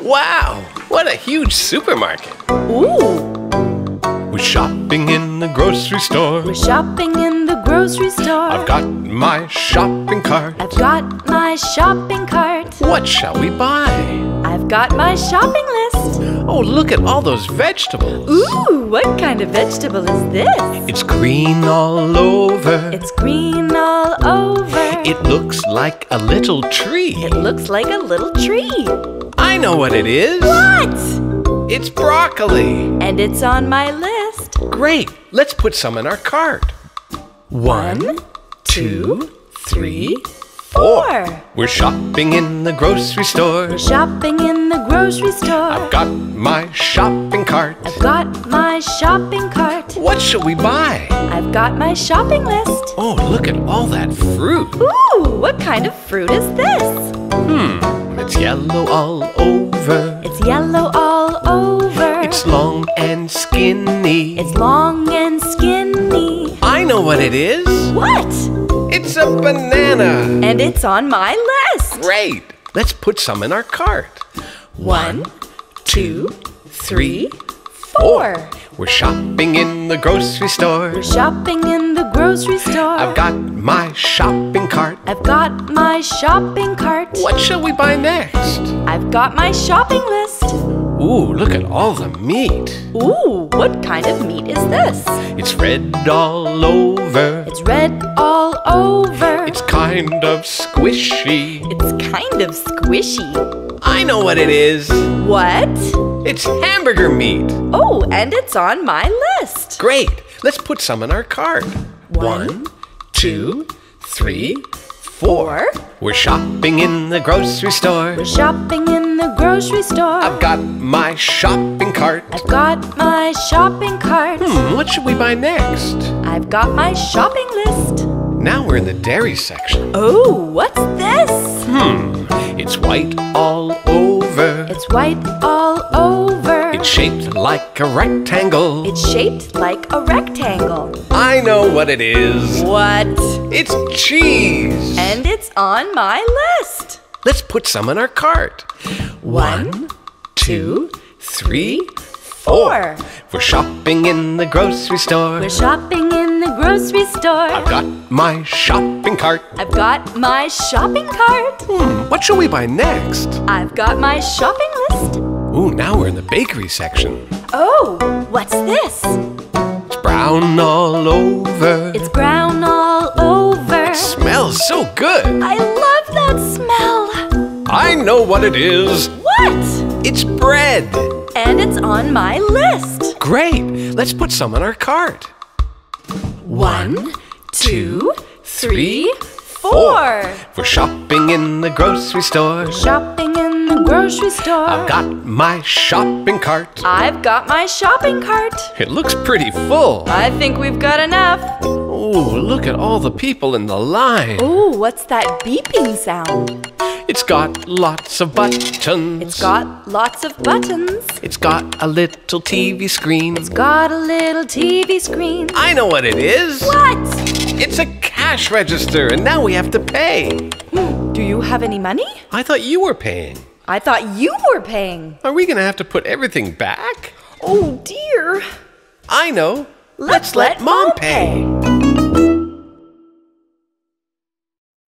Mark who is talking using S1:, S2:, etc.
S1: Wow, what a huge supermarket.
S2: Ooh,
S1: We're shopping in the grocery store.
S2: we're shopping in the grocery store.
S1: I've got my shopping cart.
S2: I've got my shopping cart.
S1: What shall we buy?
S2: I've got my shopping list.
S1: Oh, look at all those vegetables.
S2: Ooh, what kind of vegetable is this?
S1: It's green all over.
S2: It's green all over.
S1: It looks like a little tree.
S2: It looks like a little tree.
S1: I know what it is.
S2: What?
S1: It's broccoli.
S2: And it's on my list.
S1: Great. Let's put some in our cart. One, two, three,
S2: Four.
S1: We're shopping in the grocery store.
S2: We're Shopping in the grocery store.
S1: I've got my shopping cart.
S2: I've got my shopping cart.
S1: What shall we buy?
S2: I've got my shopping list.
S1: Oh, look at all that fruit.
S2: Ooh, what kind of fruit is this?
S1: It's yellow all over.
S2: It's yellow all over.
S1: It's long and skinny.
S2: It's long and skinny.
S1: I know what it is.
S2: What?
S1: It's a banana.
S2: And it's on my list.
S1: Great. Let's put some in our cart.
S2: One, two,
S1: three,
S2: four.
S1: We're shopping in the grocery store.
S2: We're shopping in the grocery store.
S1: I've got my shopping cart.
S2: I've got my shopping cart.
S1: What shall we buy next?
S2: I've got my shopping list.
S1: Ooh, look at all the meat.
S2: Ooh, what kind of meat is this?
S1: It's red all over.
S2: It's red all over.
S1: It's kind of squishy.
S2: It's kind of squishy.
S1: I know what it is.
S2: What?
S1: It's hamburger meat.
S2: Oh, and it's on my list.
S1: Great. Let's put some in our cart.
S2: One,
S1: two, three, four. We're shopping in the grocery store.
S2: We're shopping in the grocery store.
S1: I've got my shopping cart.
S2: I've got my shopping cart.
S1: Hmm, what should we buy next?
S2: I've got my shopping list.
S1: Now we're in the dairy section.
S2: Oh, what's this?
S1: Hmm, it's white all over.
S2: It's white all over.
S1: It's shaped like a rectangle.
S2: It's shaped like a rectangle.
S1: I know what it is.
S2: What?
S1: It's cheese.
S2: And it's on my list.
S1: Let's put some in our cart. One, two, three, four. We're shopping in the grocery store.
S2: We're shopping in the grocery store.
S1: I've got my shopping cart.
S2: I've got my shopping cart.
S1: Hmm, what shall we buy next?
S2: I've got my shopping.
S1: Ooh, now we're in the bakery section.
S2: Oh, what's this?
S1: It's brown all over.
S2: It's brown all over.
S1: It smells so good.
S2: I love that smell.
S1: I know what it is.
S2: What?
S1: It's bread.
S2: And it's on my list.
S1: Great. Let's put some in our cart.
S2: One, two,
S1: three,
S2: four.
S1: We're shopping in the grocery store.
S2: Shopping in the grocery store.
S1: I've got my shopping cart.
S2: I've got my shopping cart.
S1: It looks pretty full.
S2: I think we've got enough.
S1: Ooh, look at all the people in the line.
S2: Ooh, what's that beeping sound?
S1: It's got lots of buttons.
S2: It's got lots of buttons.
S1: It's got a little TV screen.
S2: It's got a little TV screen.
S1: I know what it is.
S2: What?
S1: It's a cash register, and now we have to pay.
S2: Hmm, do you have any money?
S1: I thought you were paying.
S2: I thought you were paying.
S1: Are we gonna have to put everything back?
S2: Oh dear.
S1: I know.
S2: Let's let Mom pay.